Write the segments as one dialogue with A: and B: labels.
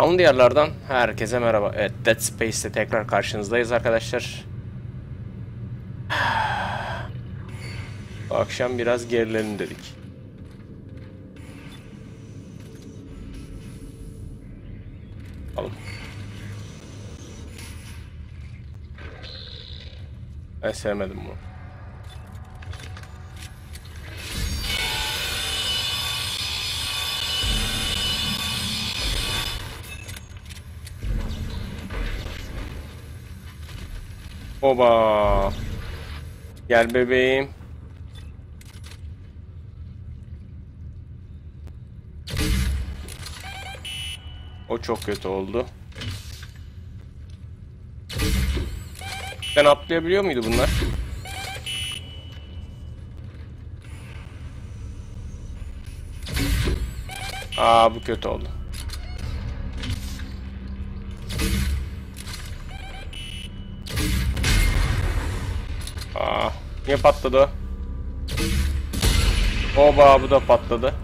A: Ama diyarlardan herkese merhaba. Evet Dead Space'te tekrar karşınızdayız arkadaşlar. Bu akşam biraz gerilelim dedik. Alın. Ben sevmedim bunu. Oba. Gel bebeğim. O çok kötü oldu. Ben atlayabiliyor muydu bunlar? Aa bu kötü oldu. Niye patladı? o? Oba bu da patladı.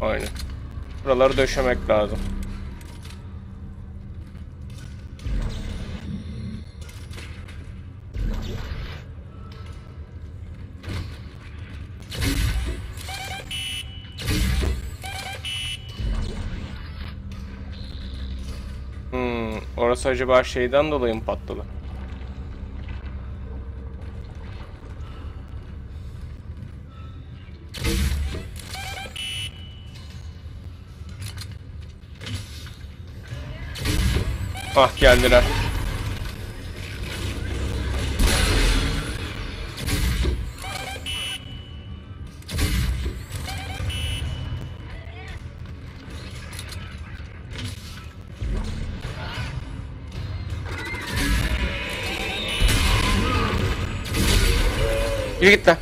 A: Aynen. Buraları döşemek lazım. Orası acaba şeyden dolayı mı patladı? Ah geldiler. Yürü git lan.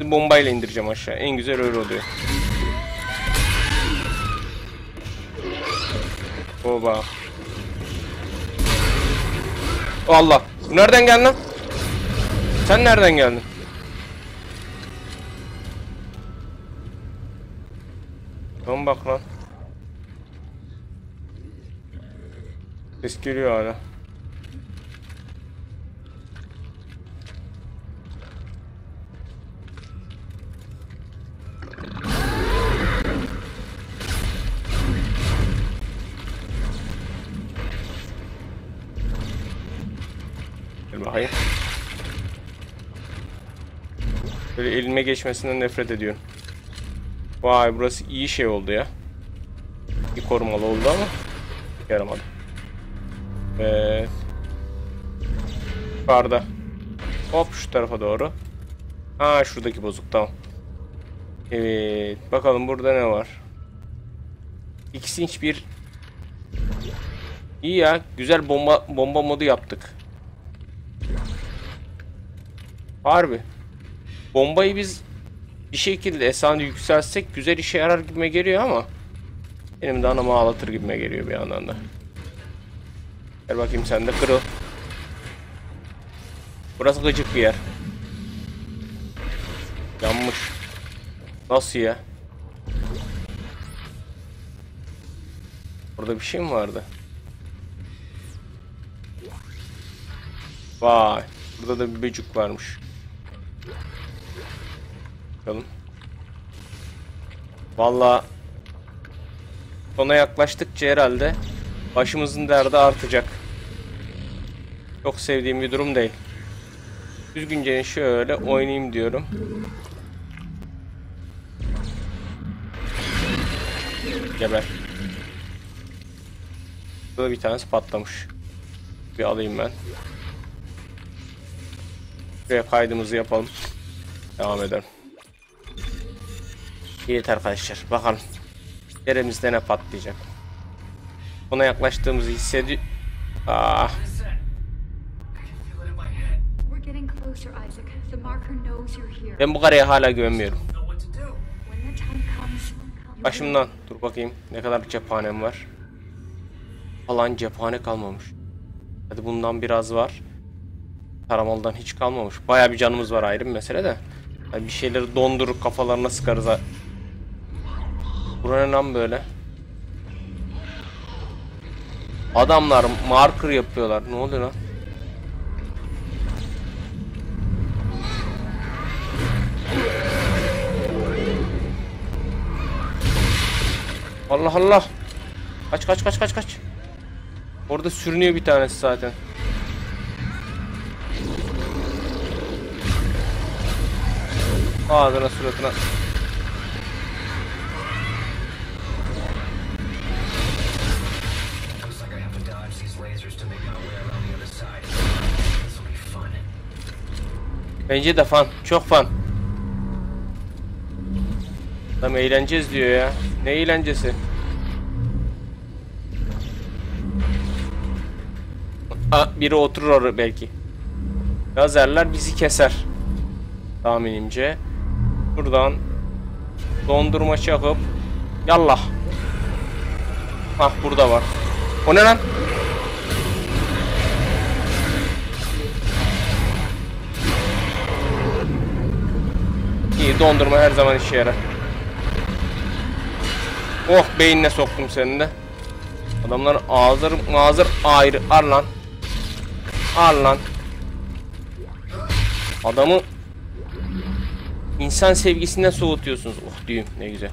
A: Bombayla indireceğim aşağı. En güzel öyle oluyor. Oba. Allah. Nereden geldin lan? Sen nereden geldin? Ses geliyor hala. Bakayım. Böyle elime geçmesinden nefret ediyorum. Vay burası iyi şey oldu ya. Bir korumalı oldu ama yaramadı. Evet. Yukarıda. Hop şu tarafa doğru. Ha şuradaki bozuk tamam. Evet. Bakalım burada ne var. İkisi inç bir. İyi ya. Güzel bomba bomba modu yaptık. Harbi. Bombayı biz bir şekilde esanda yükseltsek güzel işe yarar gibime geliyor ama benim de anamı ağlatır gibime geliyor bir yandan da. Gel bakayım sen de kırıl. Burası gıcık bir yer. Yanmış. Nasıl ya? Burada bir şey mi vardı? Vay. Burada da bir böcük varmış. Bakalım. Valla sona yaklaştıkça herhalde başımızın derdi artacak. Çok sevdiğim bir durum değil. Düzgünce şöyle oynayayım diyorum. Geber. Burada bir tanesi patlamış. Bir alayım ben. Şuraya kaydımızı yapalım. Devam edelim. Evet arkadaşlar bakalım. Yerimizde ne patlayacak. Ona yaklaştığımızı hissediyor. Ah. Ben bu karıya hala güvenmiyorum. Başımdan. Dur bakayım. Ne kadar cephanem var. Falan cephane kalmamış. Hadi bundan biraz var. taramalıdan hiç kalmamış. Baya bir canımız var ayrı bir mesele de. Yani bir şeyleri dondurup kafalarına sıkarız. ha. Bura ne lan böyle? Adamlar marker yapıyorlar. Ne oluyor lan? Allah Allah. Kaç kaç kaç kaç kaç. Orada sürünüyor bir tanesi zaten. Ağzına suratına. Bence de fan. Çok fan. Adam eğleneceğiz diyor ya. Ne eğlencesi? Aa, biri oturur belki. Lazerler bizi keser. Tahminimce. Buradan dondurma çakıp yallah. Hah burada var. O ne lan? İyi dondurma her zaman işe yarar. Oh beynine soktum seni de. Adamların ağızları ağızlar ayrı. Al lan. Al lan. Adamı insan sevgisinden soğutuyorsunuz. Oh düğüm ne güzel.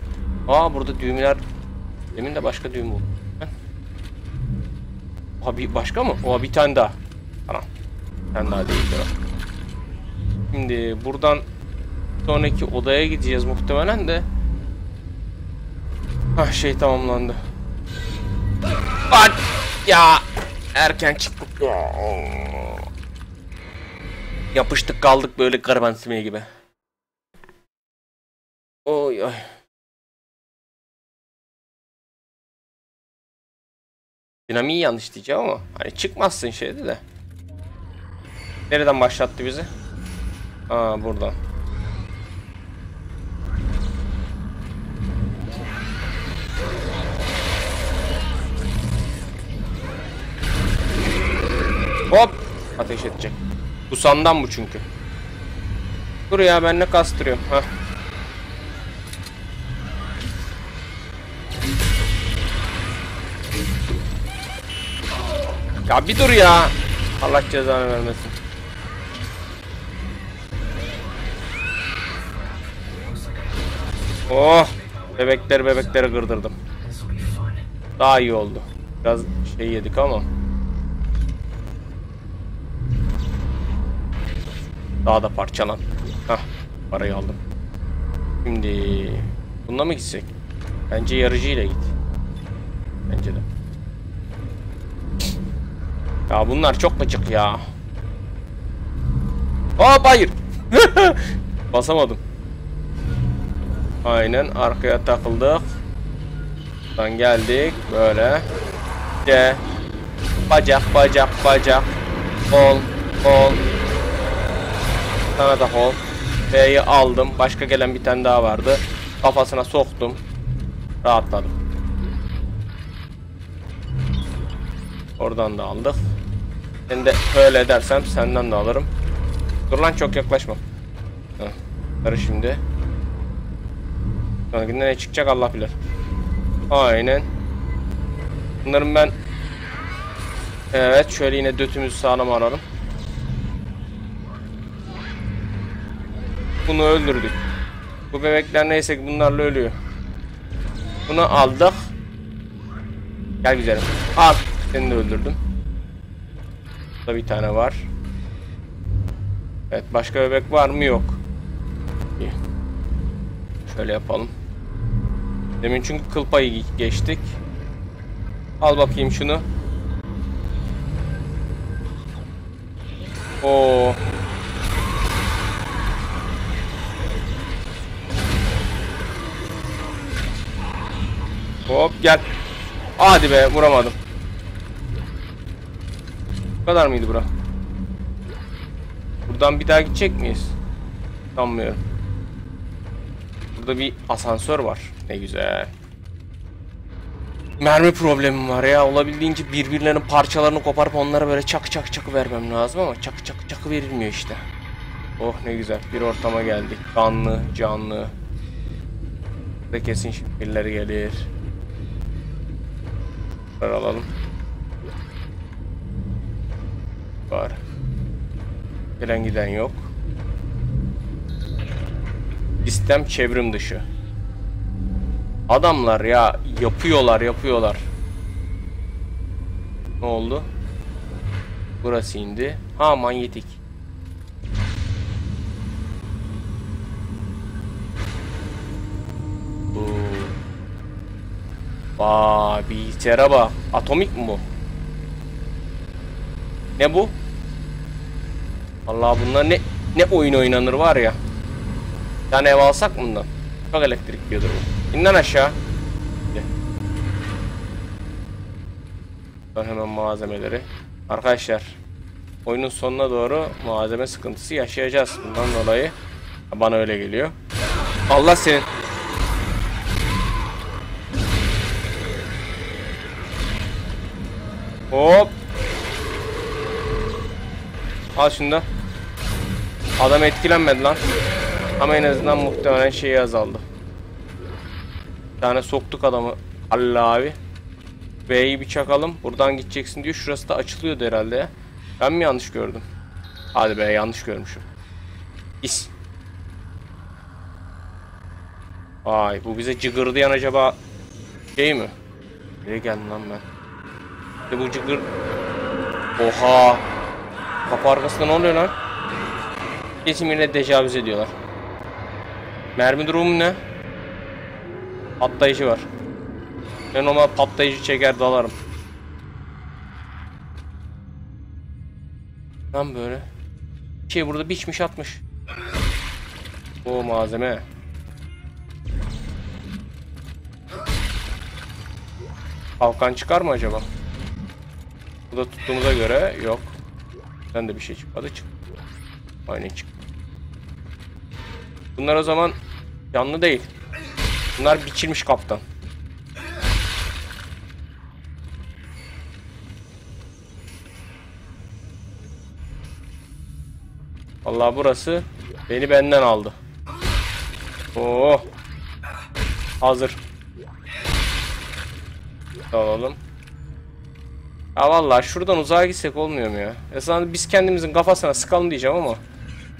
A: Aa burada düğümler. Demin de başka düğüm bu. Abi başka mı? O bir tane daha. Tamam. Bir tane daha değildir o. Şimdi buradan sonraki odaya gideceğiz muhtemelen de. Hah şey tamamlandı. At ya erken çıktık ya. Yapıştık kaldık böyle gariban simeye gibi. Oy oy. Dinamiği yanlış diyeceğim ama hani çıkmazsın şeyde de. Nereden başlattı bizi? Aa buradan. Hop! Ateş edecek. Bu sandan bu çünkü. Dur ya ben ne kastırıyorum. Hah. Ya bir dur ya. Allah cezanı vermesin. Oh! Bebekleri bebekleri kırdırdım. Daha iyi oldu. Biraz şey yedik ama. Daha da parçalan. Hah, parayı aldım. Şimdi bununla mı gitsek? Bence yarıcıyla git. Bence de. Ya bunlar çok gıcık ya. Hop hayır. Basamadım. Aynen arkaya takıldık. Buradan geldik böyle. De. Bacak bacak bacak. Kol kol. Sana da kol. B'yi aldım. Başka gelen bir tane daha vardı. Kafasına soktum. Rahatladım. Oradan da aldık. Ben de öyle edersem senden de alırım. Dur lan çok yaklaşma. Heh. Karı şimdi. Sonrakinde ne çıkacak Allah bilir. Aynen. Bunların ben Evet şöyle yine dötümüzü sağlam alalım. Bunu öldürdük. Bu bebekler neyse ki bunlarla ölüyor. Bunu aldık. Gel güzelim. Al. Seni de öldürdüm. Burada bir tane var. Evet başka bebek var mı? Yok. İyi. Şöyle yapalım. Demin çünkü kıl payı geçtik. Al bakayım şunu. Oo. Hop gel. Hadi be vuramadım. Bu kadar mıydı bura? Buradan bir daha gidecek miyiz? Sanmıyorum. Burada bir asansör var. Ne güzel. mermi problemim var ya. Olabildiğince birbirlerinin parçalarını koparıp onlara böyle çak çak çakı vermem lazım ama çak çak çakı verilmiyor işte. Oh ne güzel. Bir ortama geldik. Kanlı, canlı. Burada kesin şimdi birileri gelir. Bunları alalım. Var. Gelen giden yok. Sistem çevrim dışı. Adamlar ya yapıyorlar yapıyorlar. Ne oldu? Burası indi. Ha manyetik. Vay bilgisayara bak. Atomik mi bu? Ne bu? Allah bunlar ne ne oyun oynanır var ya. Bir tane ev alsak bundan? Çok elektrik yiyordur bu. İn lan aşağı. Ben hemen malzemeleri. Arkadaşlar oyunun sonuna doğru malzeme sıkıntısı yaşayacağız bundan dolayı. Bana öyle geliyor. Allah senin. Hop. Al şunu da. Adam etkilenmedi lan. Ama en azından muhtemelen şeyi azaldı. Bir tane soktuk adamı. Allah abi. B'yi bir çakalım. Buradan gideceksin diyor. Şurası da açılıyordu herhalde. Ben mi yanlış gördüm? Hadi be yanlış görmüşüm. İs. Vay bu bize cıgırdayan acaba şey mi? Nereye geldim lan ben? Bu cıgır... Oha! Kapı arkasında ne oluyor lan? Kesin yine tecavüz ediyorlar. Mermi durumu ne? Patlayıcı var. Ben ona patlayıcı çeker dalarım. Lan böyle. Şey burada biçmiş atmış. O malzeme. Kalkan çıkar mı acaba? Burada tuttuğumuza göre yok. Ben de bir şey çıkmadı çık. Aynen çık. Bunlar o zaman canlı değil. Bunlar biçilmiş kaptan. Vallahi burası beni benden aldı. Oo. Hazır. Alalım. Ya vallahi şuradan uzağa gitsek olmuyor mu ya? Esasında biz kendimizin kafasına sıkalım diyeceğim ama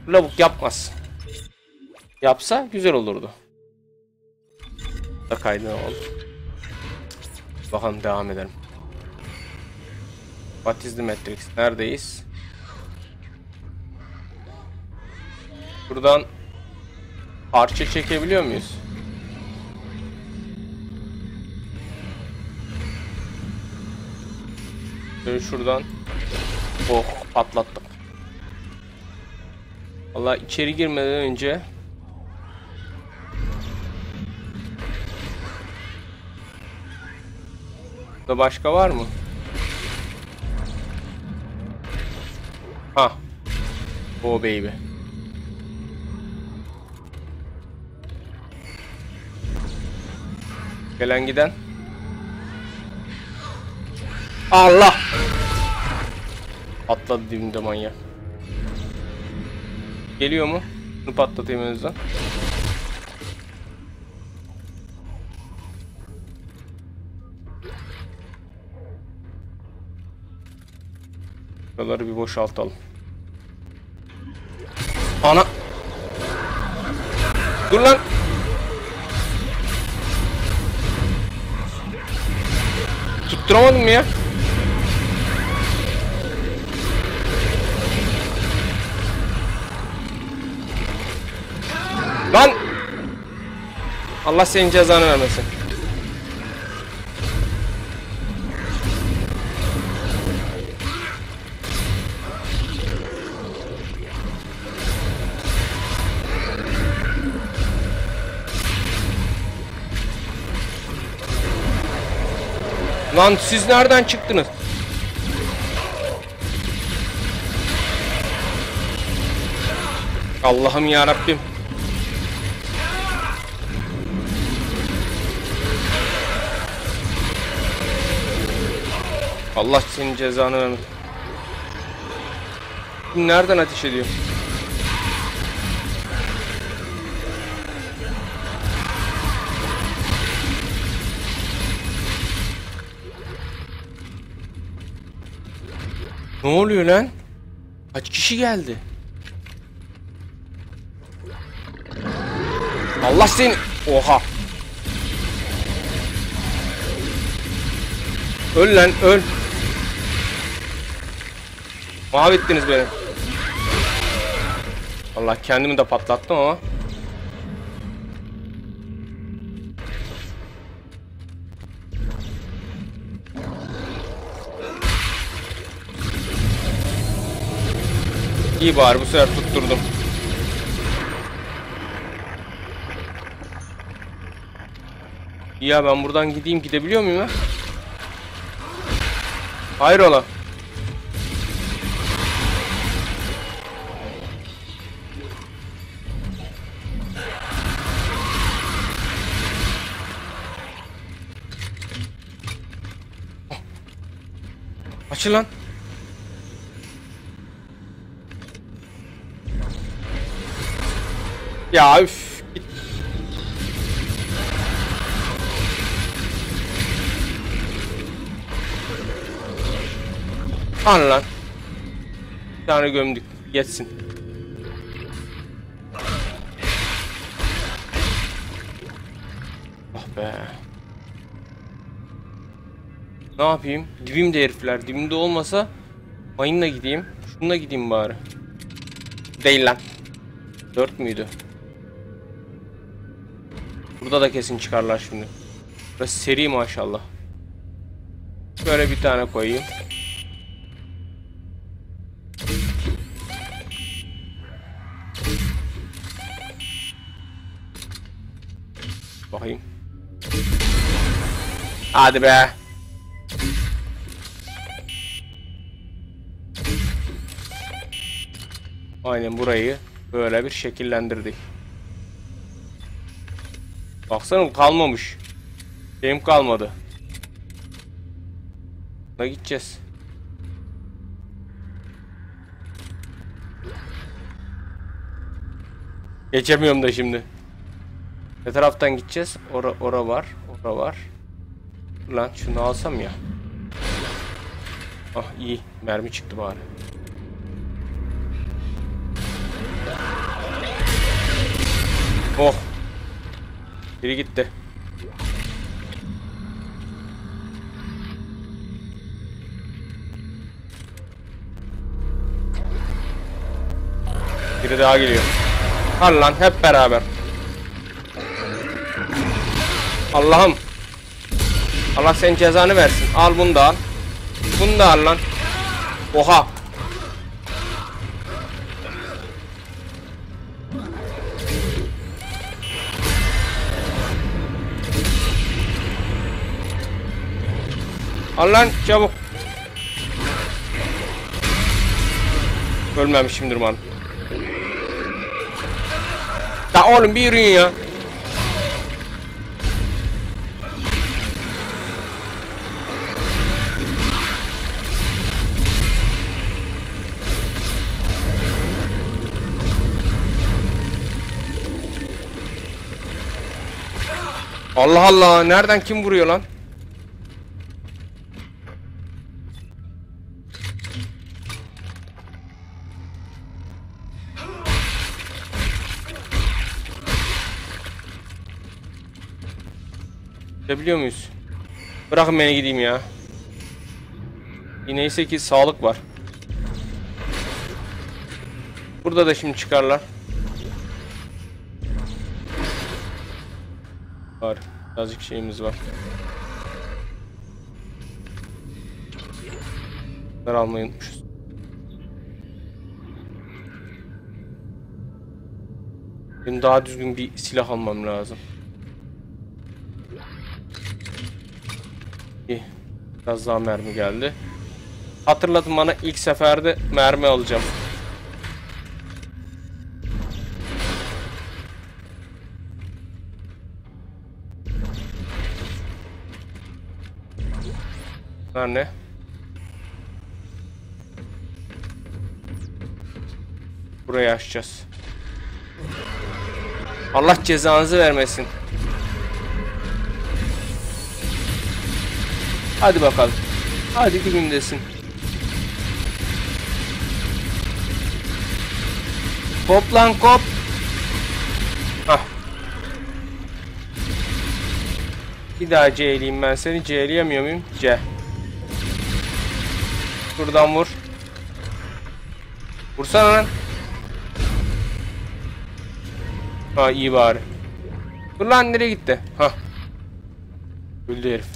A: lavuk yapmaz. Yapsa güzel olurdu. Da kaydına oldu. Bakalım devam edelim. What is the Matrix? Neredeyiz? Buradan parça çekebiliyor muyuz? Şöyle şuradan. Oh patlattık. Valla içeri girmeden önce Burada başka var mı? Ha. Oh baby. Gelen giden. Allah! Atladı dibimde manyak. Geliyor mu? Bunu patlatayım en. Buraları bir boşaltalım. Ana! Dur lan! Tutturamadım ya. Lan! Allah senin cezanı vermesin. Lan siz nereden çıktınız? Allah'ım ya Rabbim. Allah senin cezanı vermesin. Nereden ateş ediyor? Ne oluyor lan? Kaç kişi geldi? Allah seni... Oha. Öl lan öl. Mahvettiniz beni. Allah kendimi de patlattım ama. İyi bari bu sefer tutturdum. Ya ben buradan gideyim gidebiliyor muyum ya? Hayrola? Açın lan. Ya üf. lan. Bir tane gömdük. Geçsin. Ne yapayım? Dibimde herifler. Dibimde olmasa mayınla gideyim. Şununla gideyim bari. Değil lan. Dört müydü? Burada da kesin çıkarlar şimdi. Burası seri maşallah. Böyle bir tane koyayım. Bakayım. Hadi be. Aynen burayı böyle bir şekillendirdik. Baksana kalmamış. Şeyim kalmadı. Ne gideceğiz? Geçemiyorum da şimdi. Ne taraftan gideceğiz? Ora, ora var. Ora var. Lan şunu alsam ya. Ah iyi. Mermi çıktı bari. Oh. Biri gitti. Biri daha geliyor. Al lan hep beraber. Allah'ım. Allah senin cezanı versin. Al bunu da al. Bunu da al lan. Oha. Al lan çabuk. Ölmemişimdir man. Ya oğlum bir yürüyün ya. Allah Allah nereden kim vuruyor lan? Gidebiliyor muyuz? Bırakın beni gideyim ya. Neyse ki sağlık var. Burada da şimdi çıkarlar. Var. Birazcık şeyimiz var. Bunları almayı unutmuşuz. Benim daha düzgün bir silah almam lazım. Biraz daha mermi geldi. Hatırlatın bana ilk seferde mermi alacağım. Bunlar ne? Burayı açacağız. Allah cezanızı vermesin. Hadi bakalım. Hadi dibimdesin. Kop lan kop. Hah. Bir daha C'leyeyim ben seni. C'leyemiyor muyum? C. Buradan vur. Vursana lan. Ha iyi bari. Dur lan nereye gitti? Ha. Öldü herif.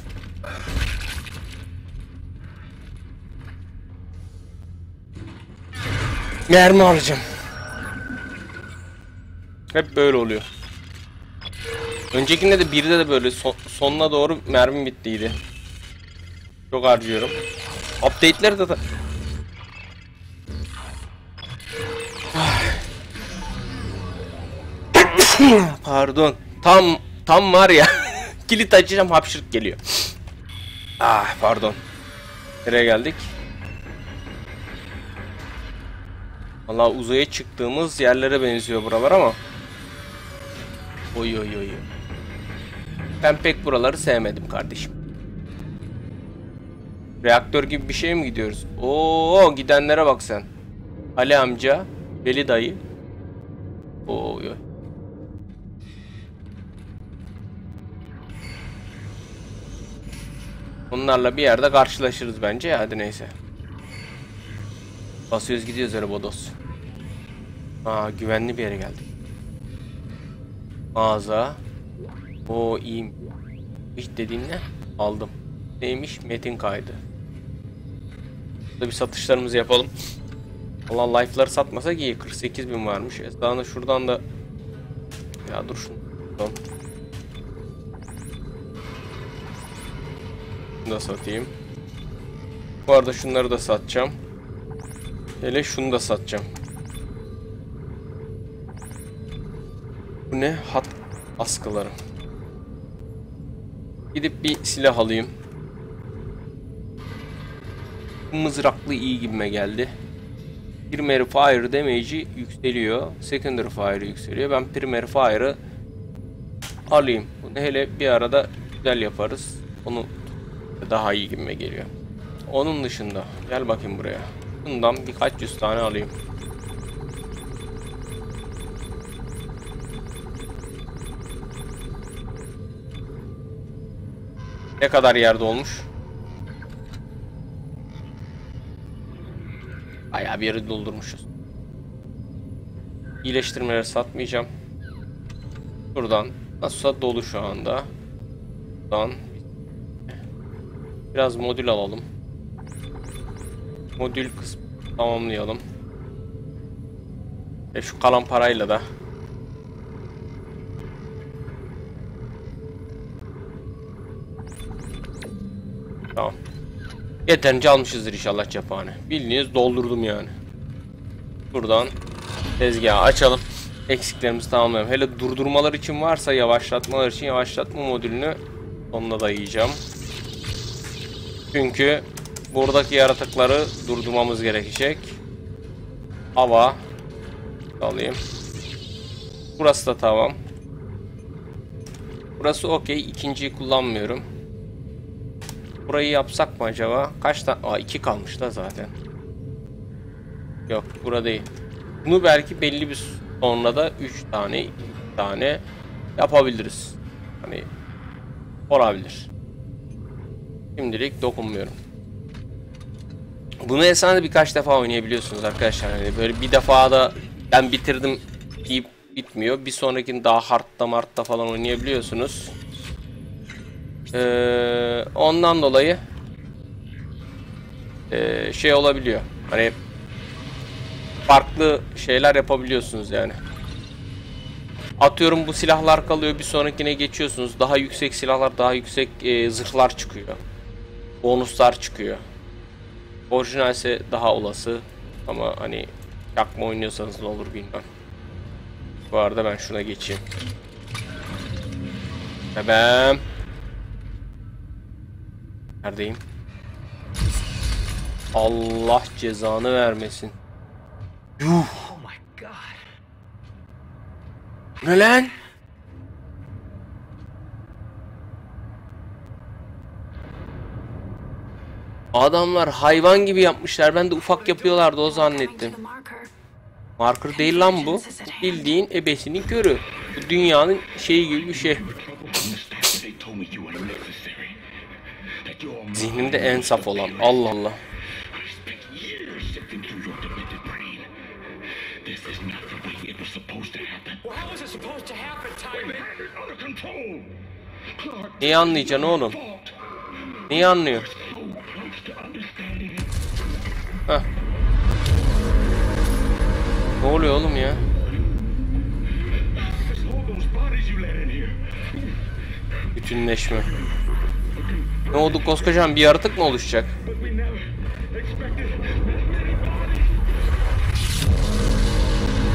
A: Mermi alacağım. Hep böyle oluyor. Öncekinde de birde de böyle son- sonuna doğru mermim bittiydi. Çok harcıyorum. Update'leri de da... Pardon. Tam tam var ya. Kilit açacağım hapşırık geliyor. Ah pardon. Nereye geldik? Valla uzaya çıktığımız yerlere benziyor buralar ama. Oy oy oy. Ben pek buraları sevmedim kardeşim. Reaktör gibi bir şey mi gidiyoruz? Oo gidenlere bak sen. Ali amca, Veli dayı. Oy oy. Bunlarla bir yerde karşılaşırız bence. Hadi neyse. Basıyoruz gidiyoruz öyle bodos. Aa güvenli bir yere geldik. Mağaza. O iyiyim. Hiç dediğin ne? Aldım. Neymiş? Metin kaydı. Burada bir satışlarımızı yapalım. Allah life'ları satmasak iyi. 48 bin varmış. Esnafında şuradan da... Ya dur şunu. Tamam. Şunu da satayım. Bu arada şunları da satacağım. Hele şunu da satacağım. Bu ne? Hat askıları. Gidip bir silah alayım. Mızraklı iyi gibime geldi. Primary fire damage'i yükseliyor. Secondary fire yükseliyor. Ben primary fire'ı alayım. Bunu hele bir arada güzel yaparız. Onu daha iyi gibime geliyor. Onun dışında gel bakayım buraya. Bundan birkaç yüz tane alayım. Ne kadar yerde olmuş? Bayağı bir yeri doldurmuşuz. İyileştirmeleri satmayacağım. Buradan nasılsa dolu şu anda. Buradan biraz modül alalım. Modül kısmı tamamlayalım. Ve şu kalan parayla da Tamam. Yeterince almışızdır inşallah cephane. Bildiğiniz doldurdum yani. Buradan tezgahı açalım. Eksiklerimizi tamamlayalım. Hele durdurmalar için varsa yavaşlatmalar için yavaşlatma modülünü sonuna dayayacağım. Çünkü buradaki yaratıkları durdurmamız gerekecek. Hava alayım. Burası da tamam. Burası okey. İkinciyi kullanmıyorum. Burayı yapsak mı acaba? Kaç tane? Aa iki kalmış da zaten. Yok burada değil. Bunu belki belli bir sonra da 3 tane 2 tane yapabiliriz. Hani olabilir. Şimdilik dokunmuyorum. Bunu esnada birkaç defa oynayabiliyorsunuz arkadaşlar. Hani böyle bir defa da ben bitirdim deyip bitmiyor. Bir sonrakini daha hardta martta falan oynayabiliyorsunuz. Ee, ondan dolayı ee, şey olabiliyor. Hani farklı şeyler yapabiliyorsunuz yani. Atıyorum bu silahlar kalıyor bir sonrakine geçiyorsunuz. Daha yüksek silahlar daha yüksek e, zırhlar çıkıyor. Bonuslar çıkıyor. Orijinalse daha olası ama hani yakma oynuyorsanız ne olur bilmem. Bu arada ben şuna geçeyim. Bebem. Neredeyim? Allah cezanı vermesin. Yuh.
B: God.
A: Ne lan? Adamlar hayvan gibi yapmışlar. Ben de ufak yapıyorlardı o zannettim.
C: Marker.
A: Değil lan bu. Bildiğin ebesinin körü. Bu dünyanın şeyi gibi bir şey. Zihnimde en saf olan. Allah Allah. Neyi anlayacaksın oğlum? Neyi anlıyor? Heh. Ne oluyor oğlum ya? Bütünleşme. Ne oldu koskocaman bir yaratık mı oluşacak?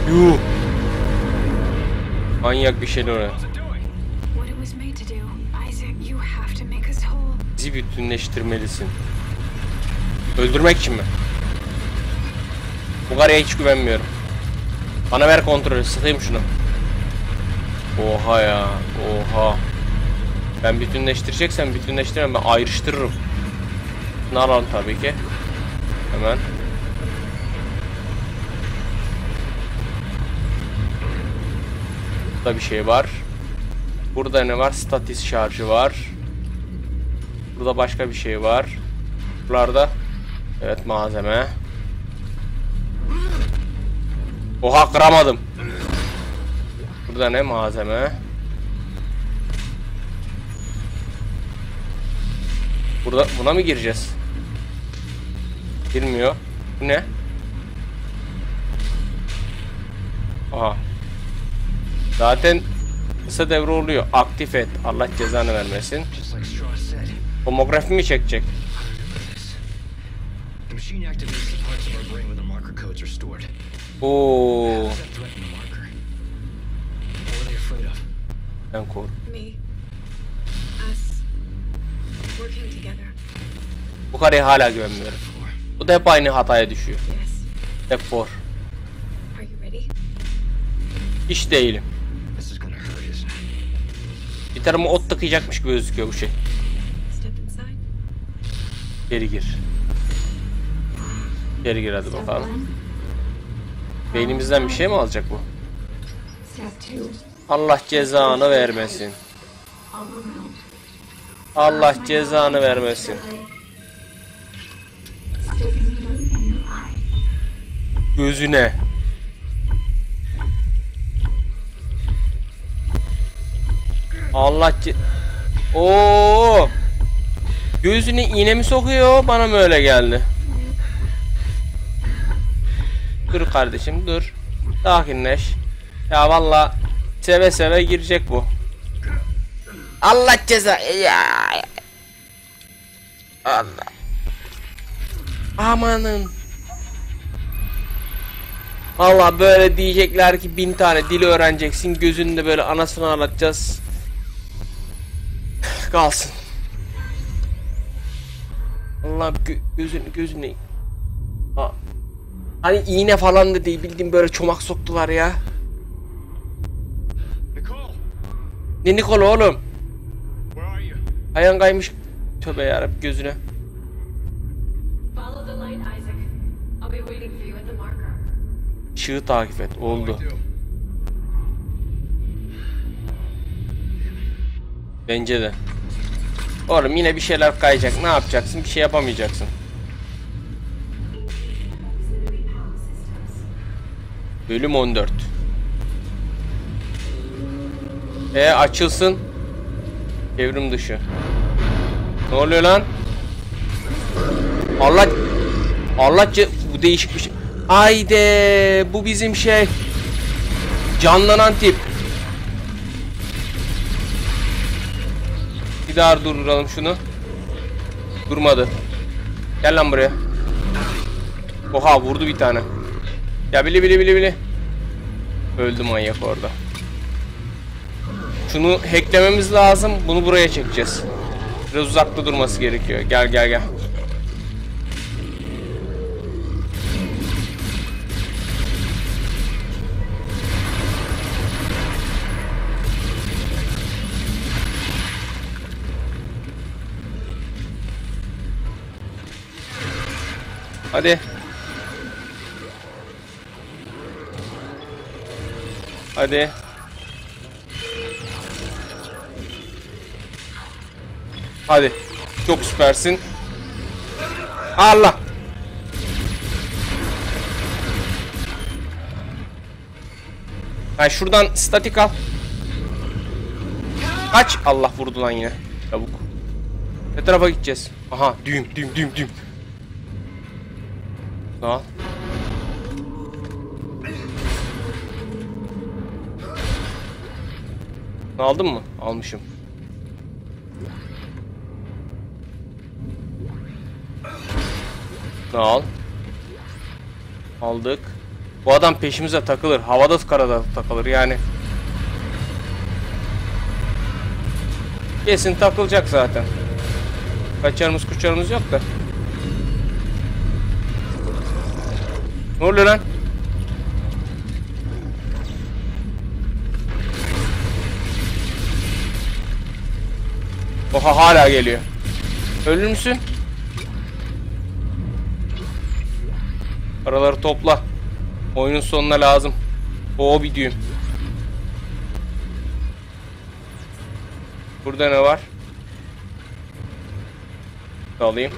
A: Yuh. Manyak bir şeyler oraya. Bizi bütünleştirmelisin. Öldürmek için mi? Bu karıya hiç güvenmiyorum. Bana ver kontrolü, sıkayım şunu. Oha ya, oha. Ben bütünleştireceksem bütünleştiremem, ben ayrıştırırım. Alalım tabii ki. Hemen. Burada bir şey var. Burada ne var? Statis şarjı var. Burada başka bir şey var. Buralarda evet malzeme. Oha kıramadım. Burada ne malzeme? Burada buna mı gireceğiz? Girmiyor. Bu ne? Aha. Zaten kısa devre oluyor. Aktif et. Allah cezanı vermesin. Tomografi mi çekecek?
B: Machine activates the parts of our brain where the marker codes are stored.
A: Oo,
B: Does that threaten the marker? What are they afraid of?
A: ben kork.
C: Me. Us. Working together.
A: Bu karıya hala güvenmiyorum. Bu da hep aynı hataya düşüyor.
C: Yes.
A: Hep for.
C: Are you ready?
A: Hiç değilim.
B: This is gonna hurt, isn't it?
A: Bir tarafıma ot tıkayacakmış gibi gözüküyor bu şey.
C: Step inside.
A: Geri gir. Geri gir hadi bakalım. Beynimizden bir şey mi alacak bu? Allah cezanı vermesin. Allah cezanı vermesin. Gözüne. Allah ce... Oo! Gözüne iğne mi sokuyor? Bana mı öyle geldi? Kardeşim dur. Sakinleş. Ya valla seve seve girecek bu. Allah ceza ya. Allah. Amanın. Valla böyle diyecekler ki bin tane dil öğreneceksin gözünde böyle anasını ağlatacağız. Kalsın. Allah gö gözün gözüne. Hani iğne falan da değil bildiğin böyle çomak soktular ya.
B: Nicole,
A: Ne Nikola oğlum?
B: where are you?
A: Ayağın kaymış. Tövbe yarabbim gözüne. Işığı takip et. Oldu. Bence de. Oğlum yine bir şeyler kayacak. Ne yapacaksın? Bir şey yapamayacaksın. Bölüm 14. E açılsın. Evrim dışı. Ne oluyor lan? Allah Allah bu değişik bir şey. Haydi bu bizim şey. Canlanan tip. Bir daha durduralım şunu. Durmadı. Gel lan buraya. Oha vurdu bir tane. Ya bili bili bili bili. Öldü manyak orada. Şunu hacklememiz lazım. Bunu buraya çekeceğiz. Biraz uzakta durması gerekiyor. Gel gel gel. Hadi. Hadi. Hadi. Çok süpersin. Allah. Ha şuradan statik al. Kaç. Allah vurdu lan yine. Çabuk. Ne tarafa gideceğiz? Aha düğüm düğüm düğüm düğüm. Al. Aldın mı? Almışım. Al. Aldık. Bu adam peşimize takılır. Havada karada takılır yani. Kesin takılacak zaten. Kaçarımız kuçarımız yok da. Ne oluyor lan? Oha hala geliyor. Ölür müsün? Paraları topla. Oyunun sonuna lazım. O bir düğüm. Burada ne var? Alayım.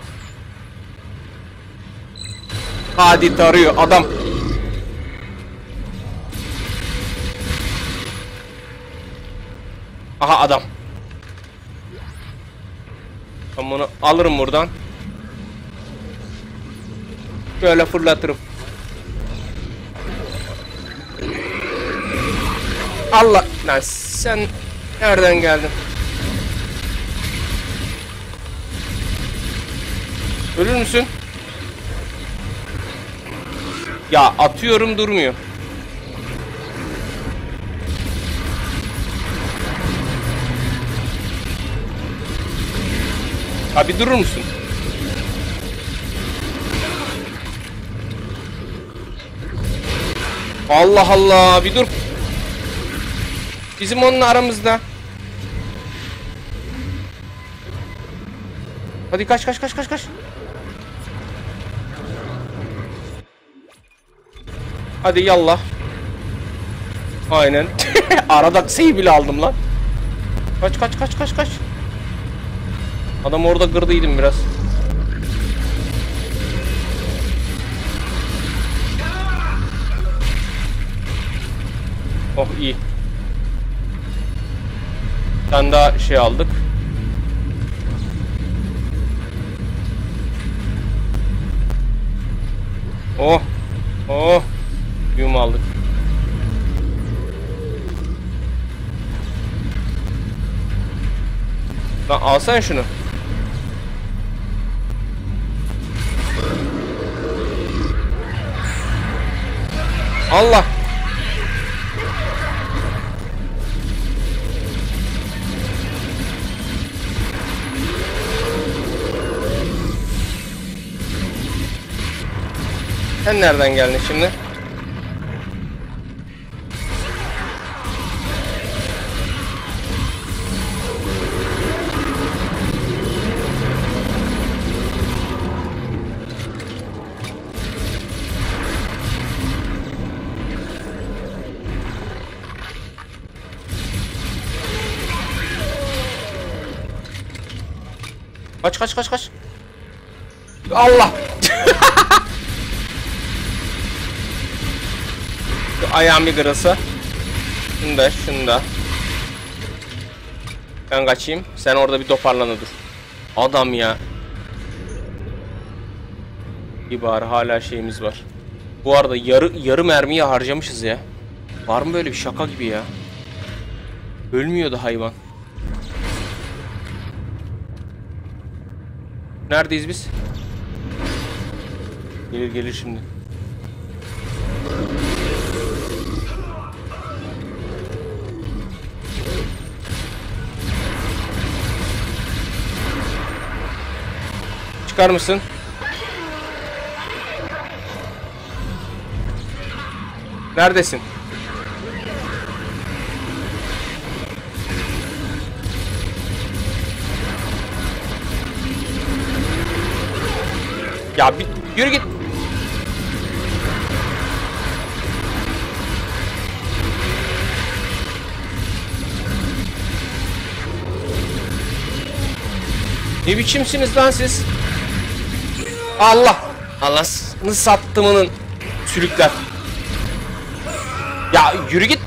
A: Hadi tarıyor adam. Aha adam. Alırım buradan. Böyle fırlatırım. Allah lan sen nereden geldin? Ölür müsün? Ya atıyorum durmuyor. Abi durur musun? Allah Allah bir dur. Bizim onunla aramızda. Hadi kaç kaç kaç kaç kaç. Hadi yallah. Aynen. Arada sayı bile aldım lan. Kaç kaç kaç kaç kaç. Adam orada gırdıydım biraz. Oh iyi. Bir tane daha şey aldık. Oh. Oh. Yum aldık. Lan alsana şunu. Allah. Sen nereden geldin şimdi? Kaç kaç kaç kaç. Allah. Ayağım bir kırılsa. Şunu da şunu da. Ben kaçayım. Sen orada bir toparlana dur. Adam ya. İyi bari hala şeyimiz var. Bu arada yarı yarı mermiyi harcamışız ya. Var mı böyle bir şaka gibi ya? Ölmüyordu hayvan. Neredeyiz biz? Gelir gelir şimdi. Çıkar mısın? Neredesin? Ya bir, yürü git. Ne biçimsiniz lan siz? Allah! Allah'ını sattımının sürükler. Ya yürü git.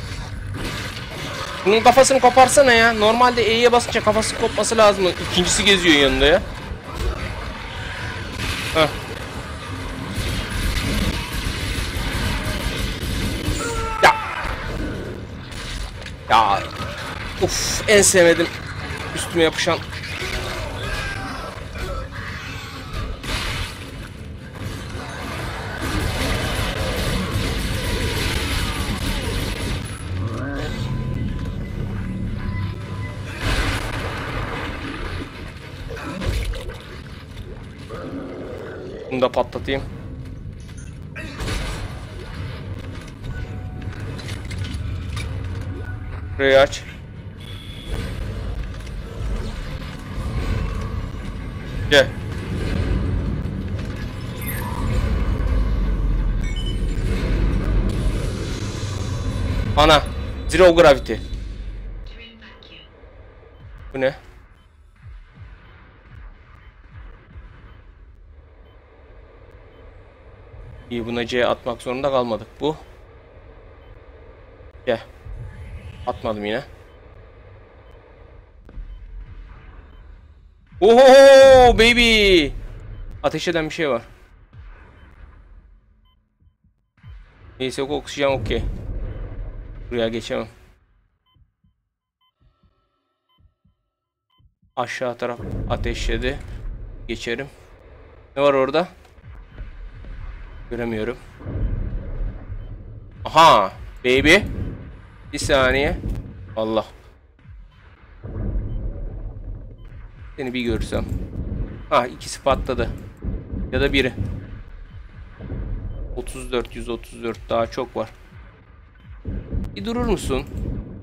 A: Bunun kafasını koparsana ya. Normalde E'ye basınca kafası kopması lazım. İkincisi geziyor yanında ya. En sevmedim. Üstüme yapışan. Bunu da patlatayım. Burayı aç. Gel. Ana. Zero gravity. Bu ne? İyi buna C atmak zorunda kalmadık. Bu. Gel. Atmadım yine. Oho baby. Ateş eden bir şey var. Neyse yok oksijen okey. Buraya geçemem. Aşağı taraf ateşledi. Geçerim. Ne var orada? Göremiyorum. Aha, baby. Bir saniye. Allah. Seni bir görsem. Ha ikisi patladı. Ya da biri. 34 134 daha çok var. Bir durur musun?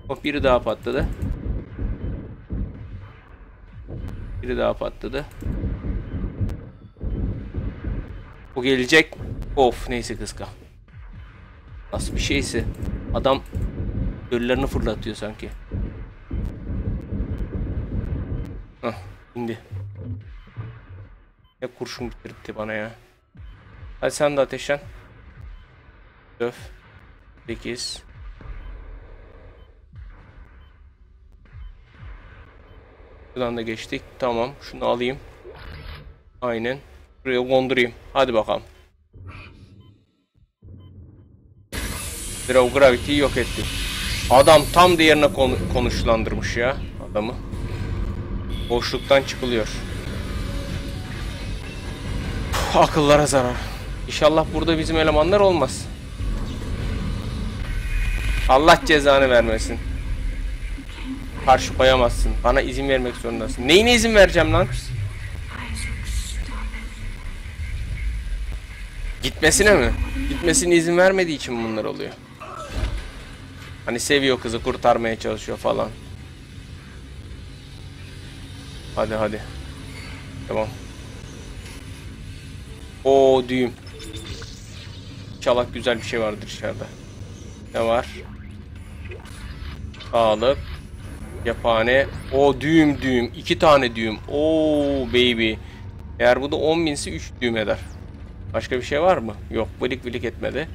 A: Bak biri daha patladı. Biri daha patladı. Bu gelecek. Of neyse kıska. Nasıl bir şeyse. Adam ölülerini fırlatıyor sanki. Hah indi. Ne kurşun bitirdi bana ya. Hadi sen de ateşlen. Döf. 8. Buradan da geçtik. Tamam. Şunu alayım. Aynen. Buraya kondurayım. Hadi bakalım. Zero Gravity'yi yok etti. Adam tam değerine konu konuşlandırmış ya adamı. Boşluktan çıkılıyor. Puh, akıllara zarar. İnşallah burada bizim elemanlar olmaz. Allah cezanı vermesin. Karşı koyamazsın. Bana izin vermek zorundasın. Neyine izin vereceğim lan? Gitmesine mi? Gitmesine izin vermediği için bunlar oluyor. Hani seviyor kızı kurtarmaya çalışıyor falan. Hadi hadi. Tamam. O düğüm. İnşallah güzel bir şey vardır dışarıda. Ne var? Sağlık. Yaphane. O düğüm düğüm. iki tane düğüm. Oo baby. Eğer bu da 10 binse 3 düğüm eder. Başka bir şey var mı? Yok. Bılik bılik etmedi.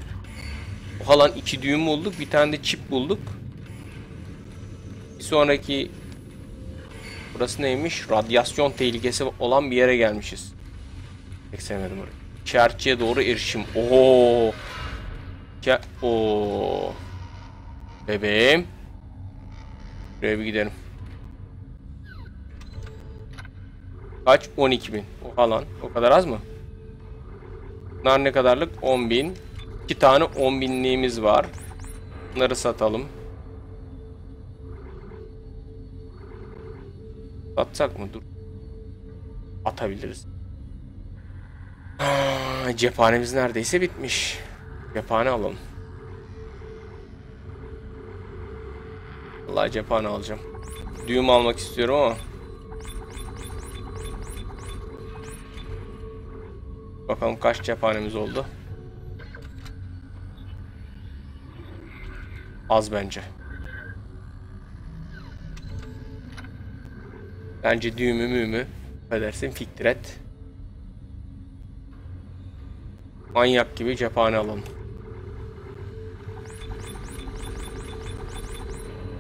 A: O kalan iki düğüm bulduk. Bir tane de çip bulduk. Bir sonraki Burası neymiş? Radyasyon tehlikesi olan bir yere gelmişiz. Pek sevmedim orayı. İşaretçiye doğru erişim. Oo. Ya o. Bebeğim. Buraya bir gidelim. Kaç? 12 bin. O falan. O kadar az mı? Bunlar ne kadarlık? 10 bin. İki tane 10 binliğimiz var. Bunları satalım. Satsak mı? Dur. Atabiliriz. Aa, cephanemiz neredeyse bitmiş. Cephane alalım. Vallahi cephane alacağım. Düğüm almak istiyorum ama. Bakalım kaç cephanemiz oldu. Az bence. Bence düğümü müğümü Affedersin fiktir et. Manyak gibi cephane alalım.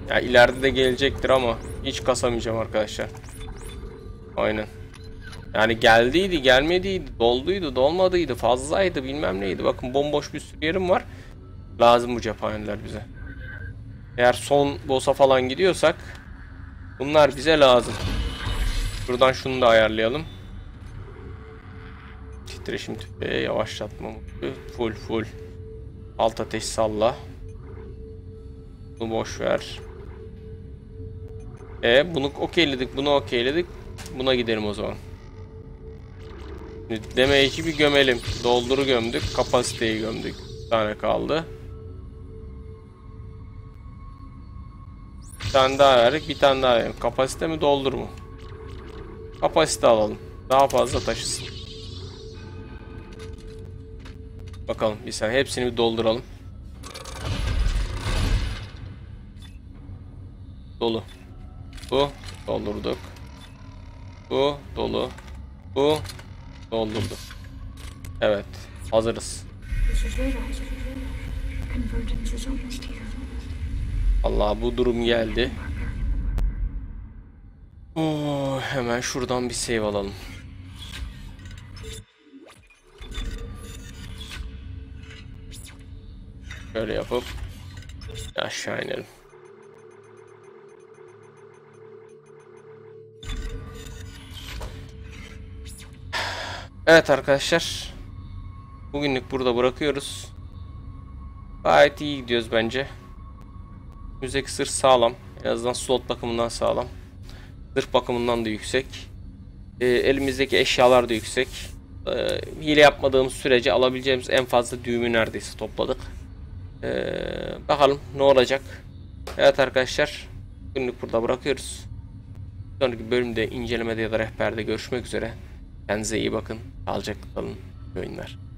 A: Ya ileride de gelecektir ama hiç kasamayacağım arkadaşlar. Aynen. Yani geldiydi, gelmediydi, dolduydu, dolmadıydı, fazlaydı, bilmem neydi. Bakın bomboş bir sürü yerim var. Lazım bu cephaneler bize. Eğer son boss'a falan gidiyorsak bunlar bize lazım. Buradan şunu da ayarlayalım. Titreşim tüfeği, yavaşlatma full full. Alt ateş salla. Bunu boş ver. E bunu okeyledik, bunu okeyledik. Buna gidelim o zaman. Damage'i bir gömelim. Dolduru gömdük. Kapasiteyi gömdük. Bir tane kaldı. Bir tane daha verdik. Bir tane daha verelim. Kapasite mi doldur mu? Kapasite alalım. Daha fazla taşısın. Bakalım bir saniye. Hepsini bir dolduralım. Dolu. Bu doldurduk. Bu dolu. Bu doldurduk. Evet. Hazırız. Allah bu durum geldi. Oo, hemen şuradan bir save alalım. Böyle yapıp aşağı inelim. Evet arkadaşlar. Bugünlük burada bırakıyoruz. Gayet iyi gidiyoruz bence. Müzdeki sırf sağlam. En azından slot bakımından sağlam. Zırh bakımından da yüksek. Ee, elimizdeki eşyalar da yüksek. Ee, hile yapmadığımız sürece alabileceğimiz en fazla düğümü neredeyse topladık. Ee, bakalım ne olacak. Evet arkadaşlar. Günlük burada bırakıyoruz. Sonraki bölümde incelemede ya da rehberde görüşmek üzere. Kendinize iyi bakın. Sağlıcakla kalın. Oyunlar.